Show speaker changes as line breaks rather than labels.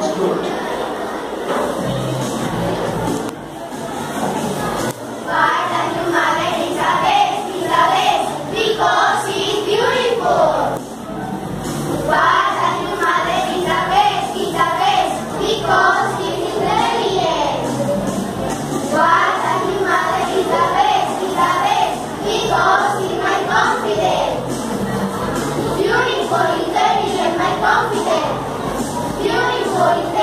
Lord.
soy